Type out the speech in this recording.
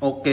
Ok.